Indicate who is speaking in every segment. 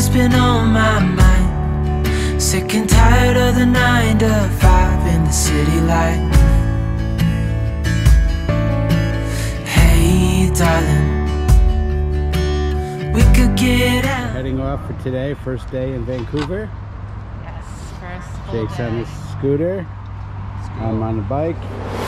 Speaker 1: what's been on my mind. Sick and tired of the nine to five in the city life. Hey, darling, we could get out.
Speaker 2: Heading off for today, first day in Vancouver.
Speaker 3: Yes, first full
Speaker 2: Jake's on
Speaker 3: day.
Speaker 2: his scooter. I'm on the bike.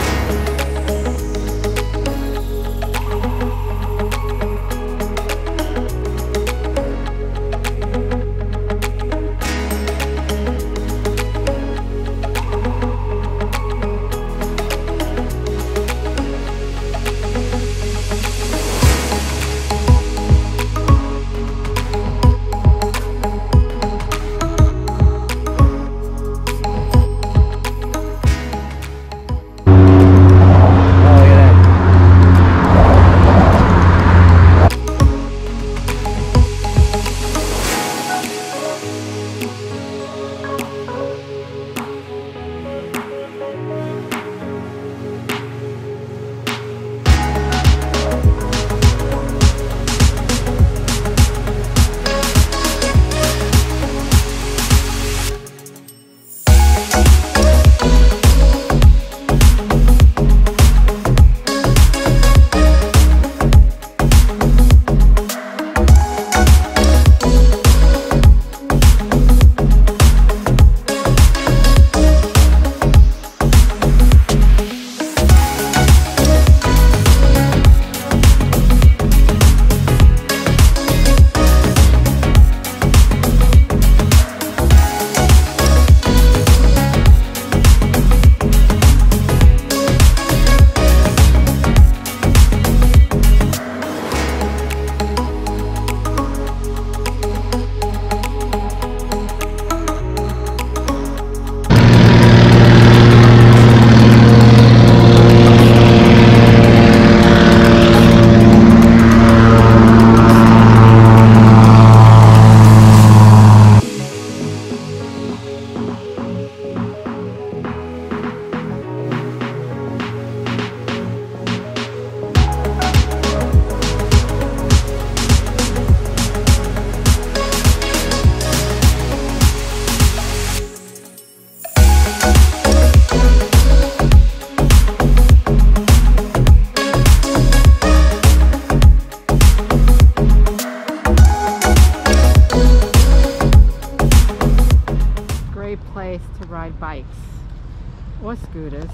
Speaker 3: Or scooters.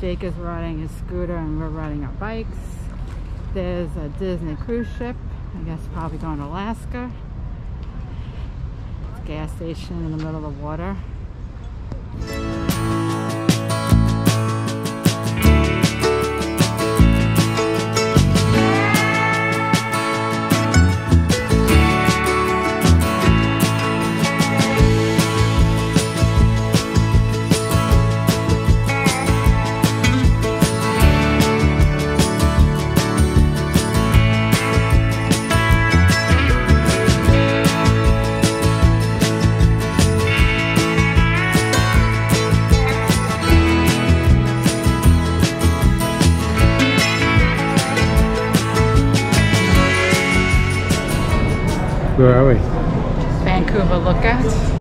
Speaker 3: Jake is riding his scooter and we're riding our bikes. There's a Disney cruise ship. I guess probably going to Alaska. It's a gas station in the middle of the water.
Speaker 2: Where are we?
Speaker 3: Vancouver Lookout.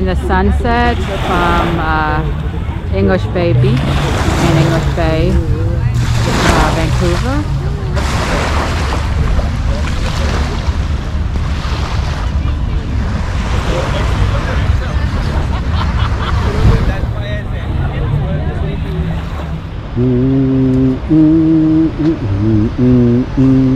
Speaker 3: Watching the sunset from uh, English Bay Beach in English Bay, uh, Vancouver.
Speaker 2: Where are we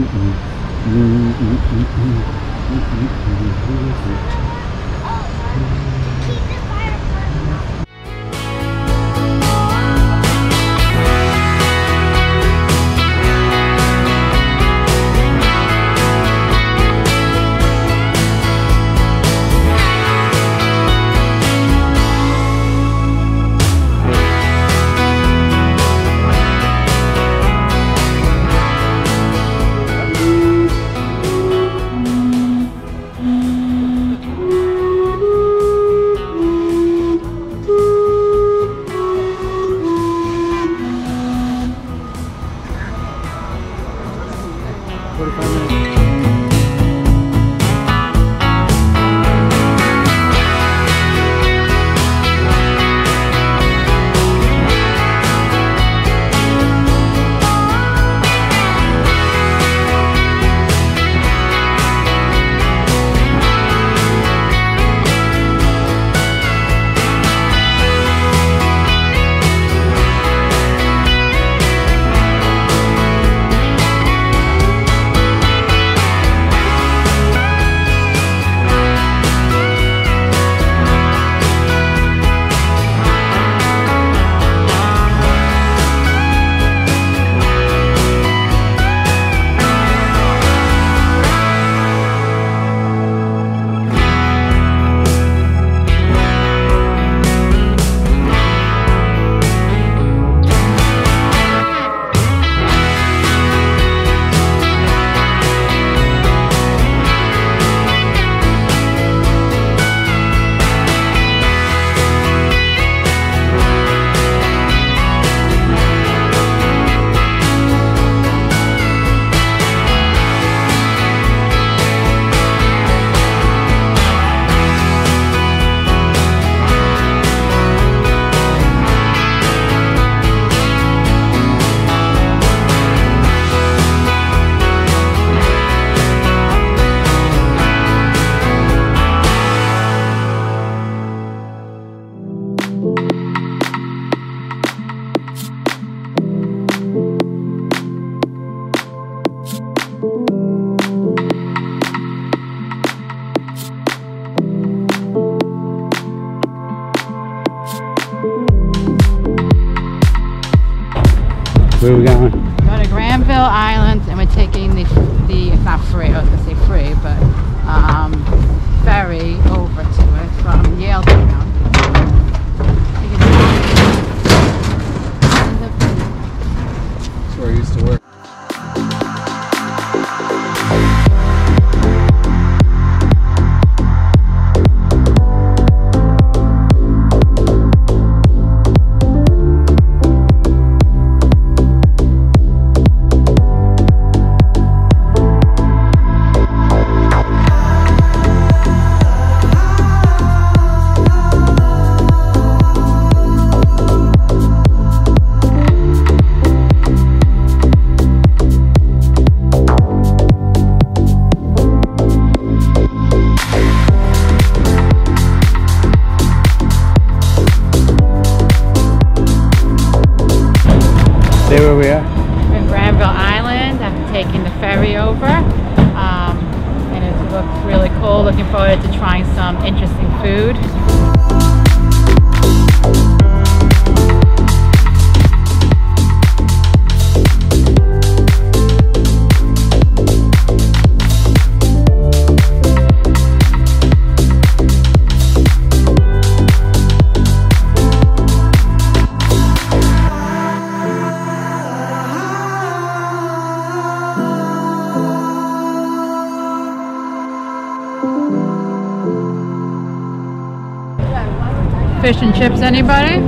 Speaker 2: going
Speaker 3: Island and we're taking the, the it's not free, I was going to say free, but um, ferry over to it from Yaletown.
Speaker 4: That's to
Speaker 3: trying some interesting food. Chips, anybody?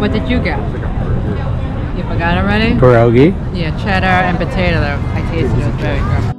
Speaker 3: What did you get? You forgot already?
Speaker 2: Pierogi.
Speaker 3: Yeah, cheddar and potato. though. I tasted it was very good.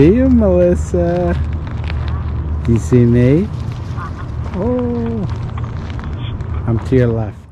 Speaker 2: See you, Melissa. Do you see me? Oh, I'm to your left.